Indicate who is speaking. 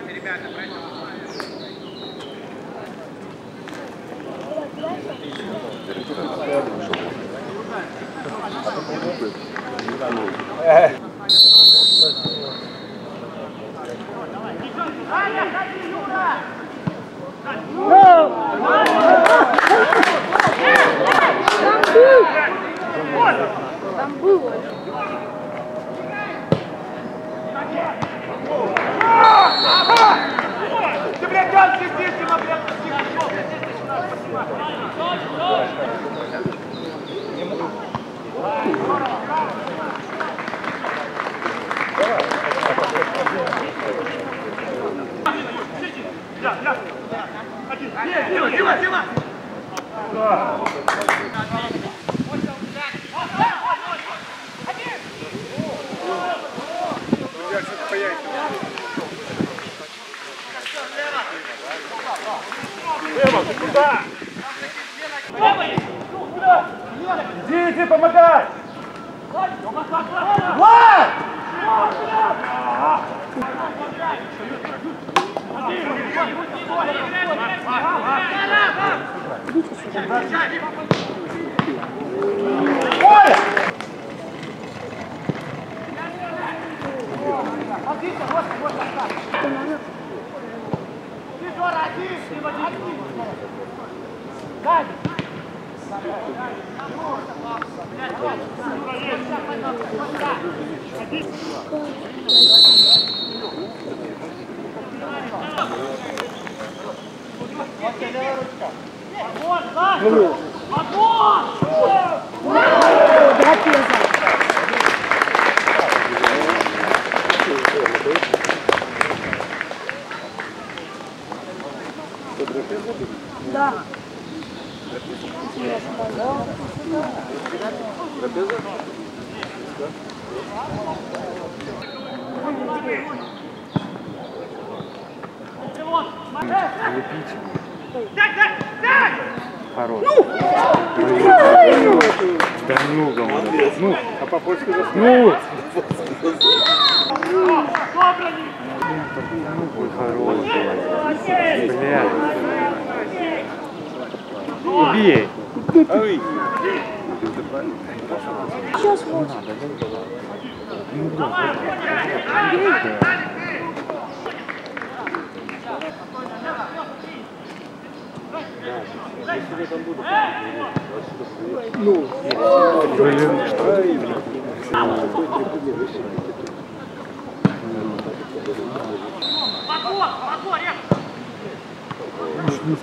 Speaker 1: Давайте, ребята, братья. Там было. Дима, Дима, Дима! Дима, ты куда? Иди, иди, помогай! Влад! Коля!
Speaker 2: Хорош. Да ну, говорю. Ну,
Speaker 1: А по-польски
Speaker 2: ну. Ой, хорош. Блядь. Убей.
Speaker 3: Сейчас вот.
Speaker 2: Блин, что? Ну,